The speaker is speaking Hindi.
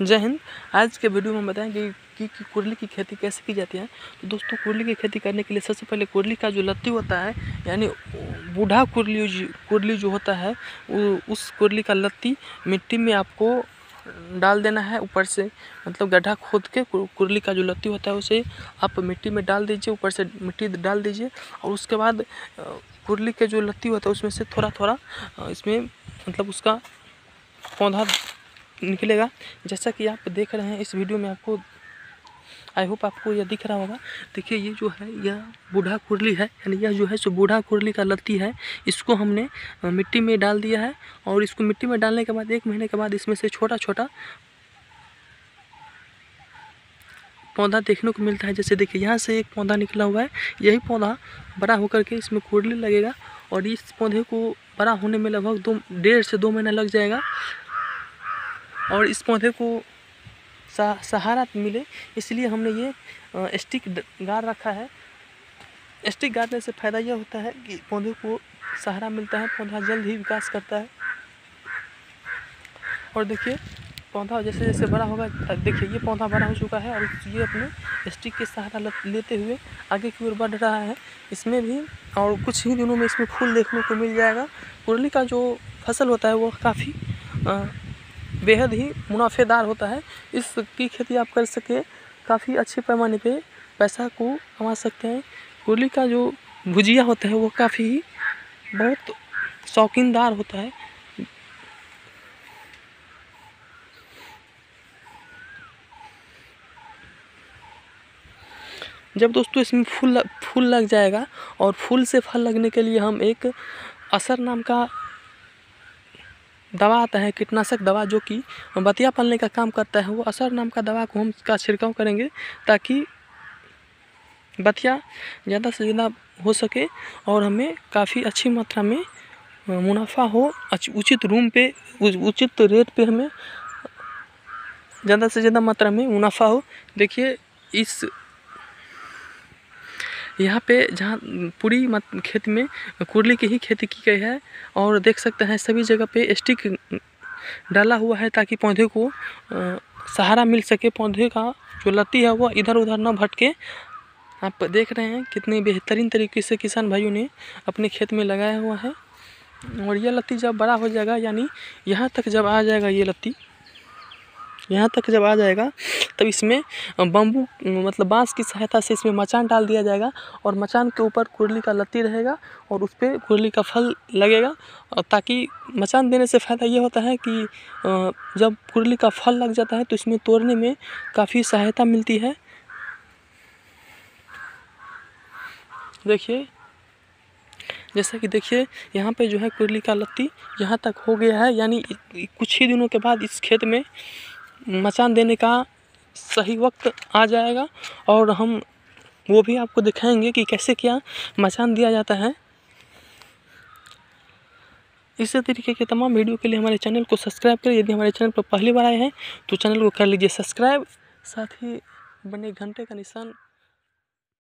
जय हिंद। आज के वीडियो में हम बताएँगे कि, कि कुरली की खेती कैसे की जाती है। तो दोस्तों कुरली की खेती करने के लिए सबसे पहले कुरली का जो लत्ती होता है यानी बूढ़ा कुरली कुरली जो होता है वो उस कुरली का लत्ती मिट्टी में आपको डाल देना है ऊपर से। मतलब गड्ढा खोद के कुरली का जो लत्ती होता है उसे आप मिट्टी में डाल दीजिए ऊपर से मिट्टी डाल दीजिए। और उसके बाद कुरली के जो लत्ती होता है उसमें से थोड़ा थोड़ा इसमें मतलब उसका पौधा निकलेगा। जैसा कि आप देख रहे हैं, इस वीडियो में आपको आई होप आपको यह दिख रहा होगा। देखिए, ये जो है, यह बूढ़ा कुरली है, यानी यह जो है, सो बूढ़ा कुरली का लत्ती है। इसको हमने मिट्टी में डाल दिया है और इसको मिट्टी में डालने के बाद, एक महीने के बाद इसमें से छोटा छोटा पौधा देखने को मिलता है। जैसे देखिए, यहाँ से एक पौधा निकला हुआ है। यही पौधा बड़ा होकर के इसमें कुरली लगेगा और इस पौधे को बड़ा होने में लगभग दो, डेढ़ से दो महीना लग जाएगा। और इस पौधे को सहारा मिले, इसलिए हमने ये स्टिक गाड़ रखा है। स्टिक गाड़ने से फ़ायदा यह होता है कि पौधे को सहारा मिलता है, पौधा जल्द ही विकास करता है। और देखिए, पौधा जैसे जैसे बड़ा होगा देखिए ये पौधा बड़ा हो चुका है और ये अपने स्टिक के सहारा लेते हुए आगे की ओर बढ़ रहा है। इसमें भी, और कुछ ही दिनों में इसमें फूल देखने को मिल जाएगा। कुरली का जो फ़सल होता है वो काफ़ी बेहद ही मुनाफेदार होता है। इसकी खेती आप कर सके, काफ़ी अच्छे पैमाने पे पैसा को कमा सकते हैं। कुरली का जो भुजिया होता है, वो काफ़ी बहुत शौकीनदार होता है। जब दोस्तों इसमें फूल फूल लग जाएगा और फूल से फल लगने के लिए हम एक असर नाम का दवा आता है, कीटनाशक दवा जो कि बतिया पलने का काम करता है, वो असर नाम का दवा को हम, का छिड़काव करेंगे ताकि बतिया ज़्यादा से ज़्यादा हो सके और हमें काफ़ी अच्छी मात्रा में मुनाफा हो। उचित रूम पे उचित रेट पे हमें ज़्यादा से ज़्यादा मात्रा में मुनाफा हो। देखिए, इस यहाँ पे जहाँ पूरी मत, खेत में कुरली की ही खेती की गई है और देख सकते हैं सभी जगह पे स्टिक डाला हुआ है ताकि पौधे को सहारा मिल सके। पौधे का जो लत्ती है वह इधर उधर न भटके। आप देख रहे हैं कितने बेहतरीन तरीके से किसान भाइयों ने अपने खेत में लगाया हुआ है। और यह लत्ती जब बड़ा हो जाएगा, यानी यहाँ तक जब आ जाएगा ये लत्ती यहाँ तक जब आ जाएगा, तब इसमें बम्बू मतलब बाँस की सहायता से इसमें मचान डाल दिया जाएगा और मचान के ऊपर कुरली का लत्ती रहेगा और उस पर कुरली का फल लगेगा ताकि मचान देने से फ़ायदा ये होता है कि जब कुरली का फल लग जाता है तो इसमें तोड़ने में काफ़ी सहायता मिलती है। देखिए, जैसा कि देखिए, यहाँ पे जो है कुरली का लत्ती यहाँ तक हो गया है, यानी कुछ ही दिनों के बाद इस खेत में मचान देने का सही वक्त आ जाएगा और हम वो भी आपको दिखाएँगे कि कैसे क्या मचान दिया जाता है। इसी तरीके के तमाम वीडियो के लिए हमारे चैनल को सब्सक्राइब करें। यदि हमारे चैनल पर पहली बार आए हैं तो चैनल को कर लीजिए सब्सक्राइब। साथ ही बने घंटे का निशान